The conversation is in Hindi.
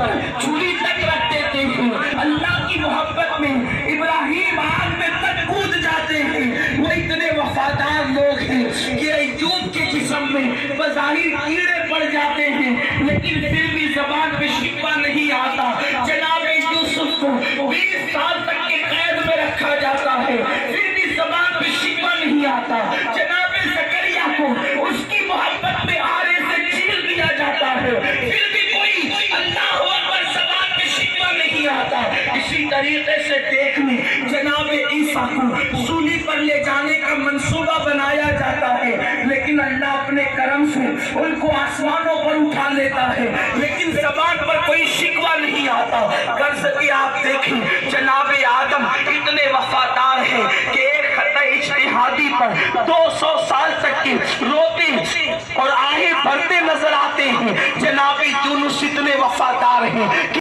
पर छुरी तक रख देते हैं अल्लाह की मोहब्बत में इब्राहिम आग में तक कूद जाते हैं। वो इतने वफादार लोग हैं कि अयूब के जिसम में बजाहिर कीड़े पड़ जाते तरीके से देखने, जनाब ईसा को सूली पर ले जाने का मंसूबा बनाया जाता है, लेकिन अल्लाह अपने करम से उनको आसमानों पर उठा लेता है, लेकिन जबान पर कोई शिकवा नहीं आता। कर सके आप देखें, जनाब आदम इतने वफादार हैं कि एक खत इज्तिहादी पर 200 साल तक के रोते और आहे भरते नज़र आते हैं। जनाब यूनुस इतने वफादार हैं